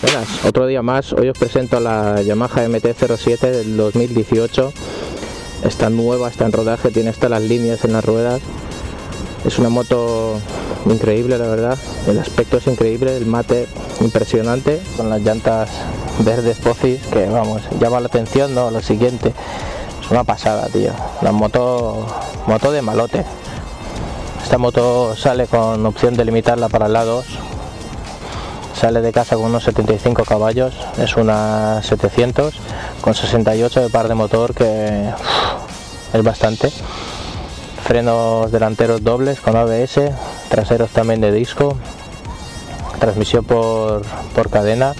Buenas, otro día más. Hoy os presento la Yamaha MT-07 del 2018. Está nueva, está en rodaje, tiene hasta las líneas en las ruedas. Es una moto increíble, la verdad. El aspecto es increíble, el mate impresionante, con las llantas verdes Pozzi, que vamos, llama la atención, no, lo siguiente. Es una pasada, tío. La moto, moto de malote. Esta moto sale con opción de limitarla para lados, sale de casa con unos 75 caballos, es una 700 con 68 de par de motor que es bastante. Frenos delanteros dobles con ABS, traseros también de disco, transmisión por, por cadena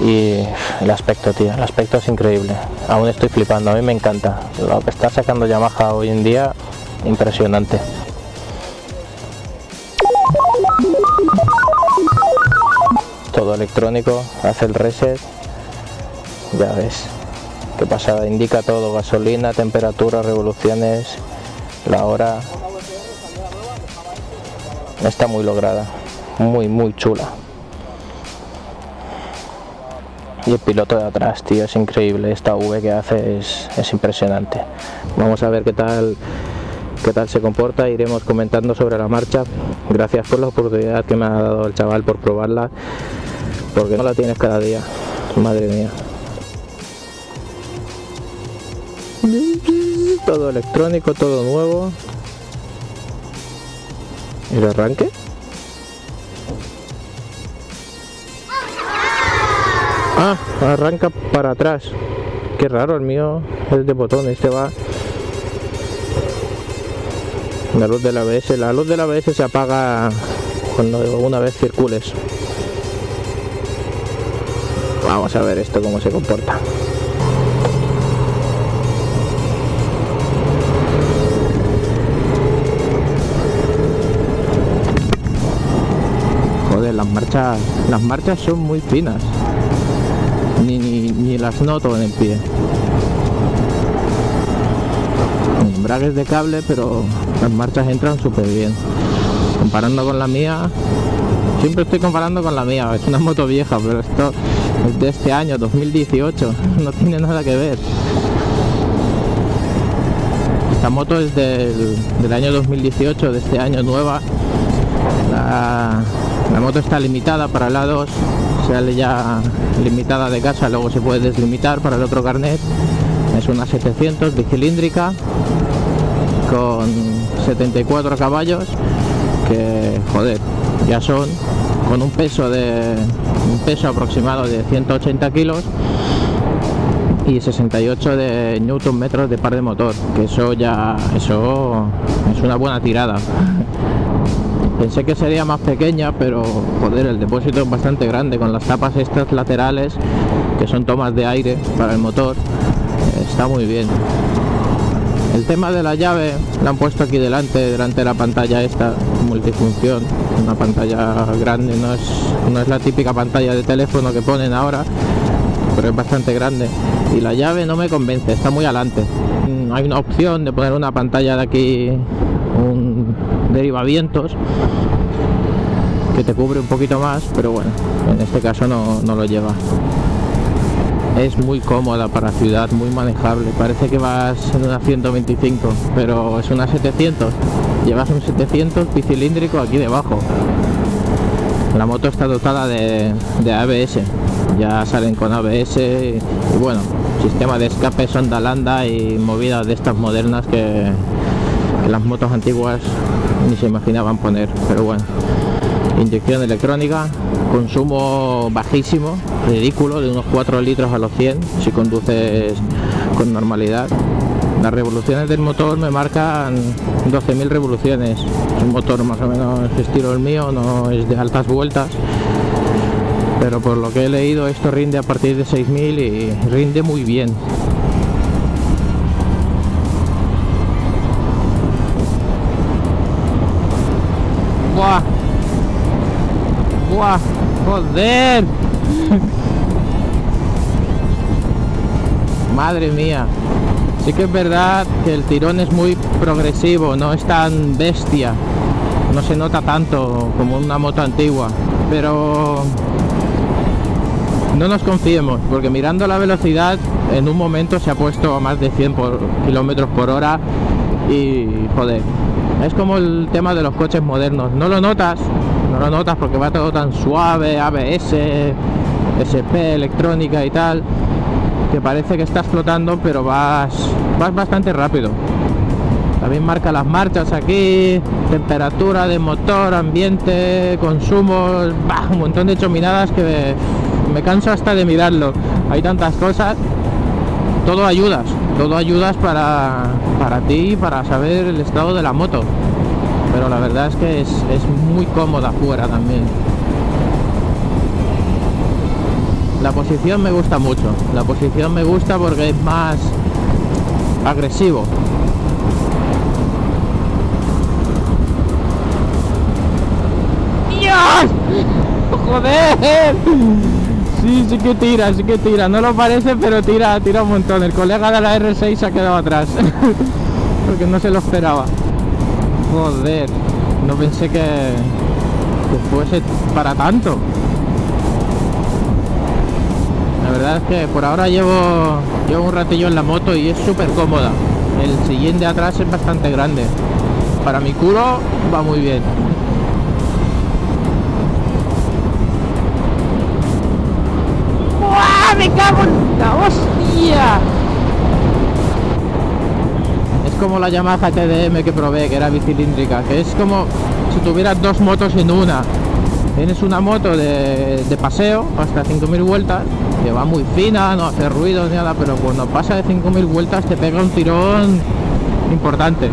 y el aspecto, tío, el aspecto es increíble. Aún estoy flipando, a mí me encanta. Lo que está sacando Yamaha hoy en día, impresionante. todo electrónico, hace el reset, ya ves, qué pasada, indica todo, gasolina, temperatura, revoluciones, la hora, está muy lograda, muy muy chula. Y el piloto de atrás, tío, es increíble, esta V que hace es, es impresionante. Vamos a ver qué tal qué tal se comporta, iremos comentando sobre la marcha. Gracias por la oportunidad que me ha dado el chaval por probarla, porque no la tienes cada día, madre mía. Todo electrónico, todo nuevo. ¿El arranque? Ah, arranca para atrás. Qué raro el mío, es de botón, este va la luz del ABS la luz del ABS se apaga cuando una vez circules vamos a ver esto cómo se comporta las marchas son muy finas. Ni, las noto en el pie. Embragues de cable pero las marchas entran súper bien comparando con la mía siempre estoy comparando con la mía es una moto vieja pero esto es de este año 2018 no tiene nada que ver. Esta moto es del, del año 2018 de este año nueva. La, la moto está limitada para lados sale ya limitada de casa luego se puede deslimitar para el otro carnet. Es una 700 bicilíndrica con 74 caballos que joder ya son con un peso de un peso aproximado de 180 kilos y 68 de newton metros de par de motor que eso ya eso es una buena tirada pensé que sería más pequeña pero joder el depósito es bastante grande con las tapas estas laterales que son tomas de aire para el motor está muy bien el tema de la llave la han puesto aquí delante, delante de la pantalla esta multifunción, una pantalla grande, no es, no es la típica pantalla de teléfono que ponen ahora, pero es bastante grande. Y la llave no me convence, está muy adelante. Mm, hay una opción de poner una pantalla de aquí, un derivavientos, que te cubre un poquito más, pero bueno, en este caso no, no lo lleva es muy cómoda para ciudad, muy manejable. Parece que vas en una 125, pero es una 700. Llevas un 700 bicilíndrico aquí debajo. La moto está dotada de, ABS. Ya salen con ABS y, bueno, sistema de escape sonda landa y movidas de estas modernas que, que las motos antiguas ni se imaginaban poner. Pero bueno, inyección electrónica, consumo bajísimo, ridículo, de unos 4 litros a los 100 si conduces con normalidad. Las revoluciones del motor me marcan 12.000 revoluciones. un motor más o menos estilo el mío, no es de altas vueltas. Pero por lo que he leído esto rinde a partir de 6.000 y rinde muy bien. ¡Joder! madre mía. Sí que es verdad que el tirón es muy progresivo, no es tan bestia. No se nota tanto como una moto antigua. Pero no nos confiemos, porque mirando la velocidad en un momento se ha puesto a más de 100 por, kilómetros por hora y joder, es como el tema de los coches modernos, no lo notas, no lo notas porque va todo tan suave, ABS, SP, electrónica y tal, que parece que estás flotando, pero vas, vas bastante rápido. También marca las marchas aquí, temperatura de motor, ambiente, consumo, un montón de chominadas que me canso hasta de mirarlo. Hay tantas cosas, todo ayudas, todo ayudas para, para ti, para saber el estado de la moto. Pero la verdad es que es, es muy cómoda fuera también. La posición me gusta mucho. La posición me gusta porque es más agresivo. ¡Dios! ¡Joder! Sí, sí que tira, sí que tira. No lo parece, pero tira, tira un montón. El colega de la R6 se ha quedado atrás. Porque no se lo esperaba. Joder, no pensé que, que fuese para tanto. La verdad es que por ahora llevo, llevo un ratillo en la moto y es súper cómoda. El de atrás es bastante grande. Para mi culo va muy bien. Me cago en la hostia. Es como la Yamaha TDM que probé, que era bicilíndrica, que es como si tuvieras dos motos en una. Tienes una moto de, paseo hasta 5.000 vueltas, que va muy fina, no hace ruido ni nada, pero cuando pasa de 5.000 vueltas te pega un tirón importante.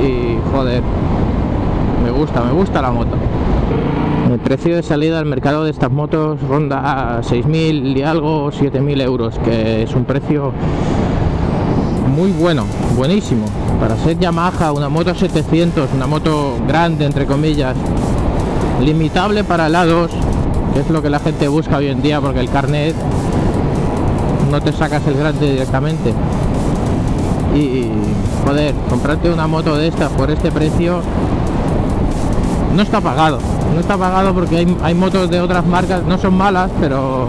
Y joder, me gusta, me gusta la moto. El precio de salida al mercado de estas motos ronda a 6.000 y algo, 7.000 euros, que es un precio muy bueno, buenísimo. Para ser Yamaha, una moto 700, una moto grande, entre comillas, limitable para lados, que es lo que la gente busca hoy en día, porque el carnet no te sacas el grande directamente. Y, joder, comprarte una moto de estas por este precio no está pagado no está pagado porque hay, motos de otras marcas, no son malas, pero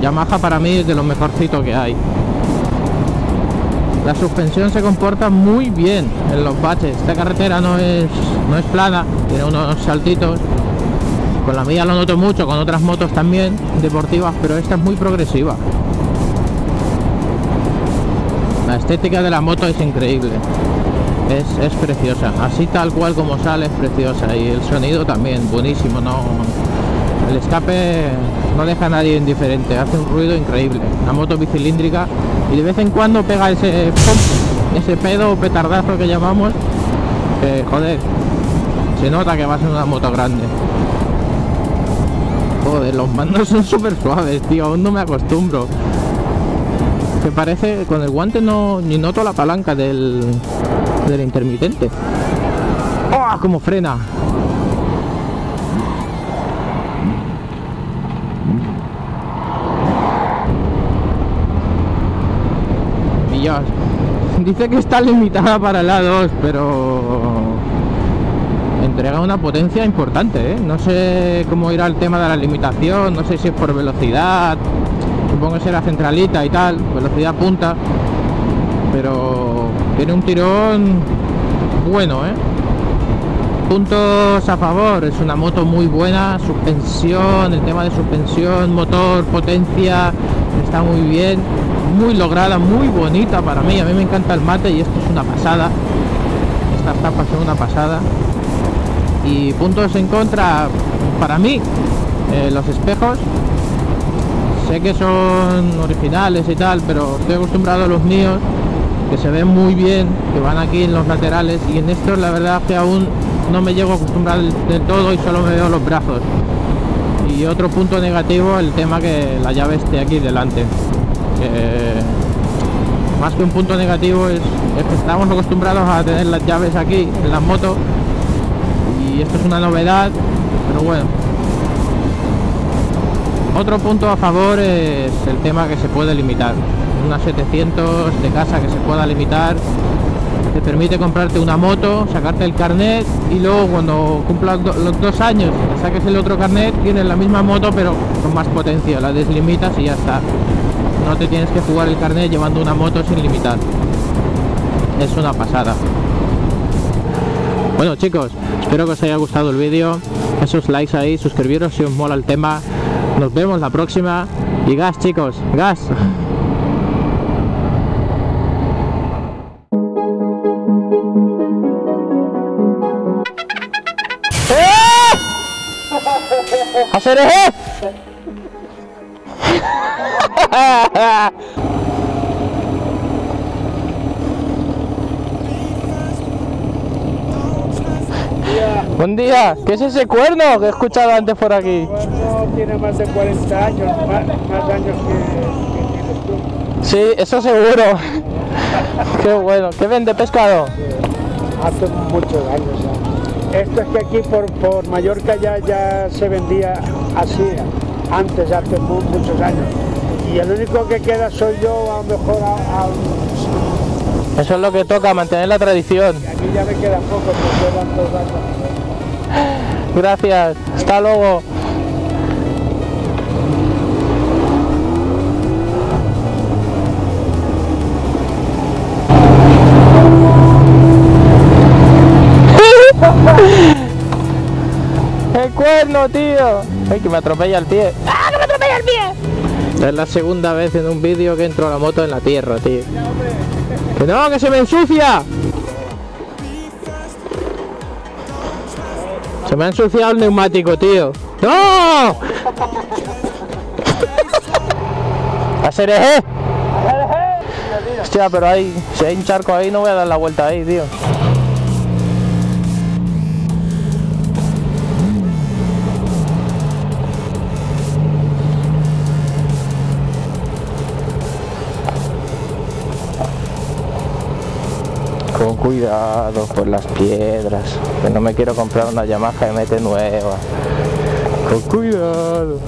Yamaha para mí es de lo mejorcito que hay. La suspensión se comporta muy bien en los baches. Esta carretera no es, no es plana, tiene unos saltitos. Con la mía lo noto mucho, con otras motos también deportivas, pero esta es muy progresiva. La estética de la moto es increíble es, preciosa. Así tal cual como sale es preciosa. Y el sonido también buenísimo no el escape no deja a nadie indiferente hace un ruido increíble. Una moto bicilíndrica y de vez en cuando pega ese ese pedo petardazo que llamamos joder se nota que va a ser una moto grande. Joder los mandos son súper suaves tío aún no me acostumbro. Que parece con el guante no ni noto la palanca del del intermitente. ¡Oh! Como frena. Dios. Dice que está limitada para la 2, pero entrega una potencia importante, ¿eh? No sé cómo irá el tema de la limitación, no sé si es por velocidad, supongo que será centralita y tal, velocidad punta, pero tiene un tirón bueno, ¿eh? Puntos a favor, es una moto muy buena, suspensión, el tema de suspensión, motor, potencia, está muy bien, muy lograda, muy bonita para mí, a mí me encanta el mate y esto es una pasada, estas tapas son una pasada. Y puntos en contra, para mí, eh, los espejos, sé que son originales y tal, pero estoy acostumbrado a los míos que se ven muy bien, que van aquí en los laterales y en estos la verdad que aún no me llego a acostumbrar del todo y solo me veo los brazos. Y otro punto negativo, el tema que la llave esté aquí delante. más que un punto negativo es, que estamos acostumbrados a tener las llaves aquí en las motos y esto es una novedad, pero bueno. Otro punto a favor es el tema que se puede limitar una 700 de casa que se pueda limitar. Te permite comprarte una moto, sacarte el carnet y luego cuando cumplas los dos años saques el otro carnet, tienes la misma moto pero con más potencia, la deslimitas y ya está. No te tienes que jugar el carnet llevando una moto sin limitar. Es una pasada. Bueno chicos, espero que os haya gustado el vídeo. Esos likes ahí, suscribiros si os mola el tema. Nos vemos la próxima. Y gas chicos, gas. ¡Hacer eje! Buen día, ¿qué es ese cuerno que he escuchado antes por aquí? cuerno tiene más de 40 años, más, más años que, que tienes tú. Sí, eso seguro. Qué bueno. ¿Qué vende pescado? Hace muchos años ya. Esto es que aquí por, por Mallorca ya, ya se vendía así, antes, hace mu- muchos años. Y el único que queda soy yo, a lo mejor a, a- Eso es lo que toca, mantener la tradición. aquí ya me queda poco, me quedan dos años. Gracias. Hasta luego. ¡El cuerno, tío! ¡Ay, que me atropella el pie! ¡Ah, que me atropella el pie! Es la segunda vez en un vídeo que entro a la moto en la tierra, tío. ¡Que no, que se me ensucia! Se me ha ensuciado el neumático, tío. ¡No! ¡Hacer eje! Hostia, pero ahí, si hay un charco ahí, no voy a dar la vuelta ahí, tío. Cuidado por las piedras, que no me quiero comprar una Yamaha MT nueva. Con cuidado.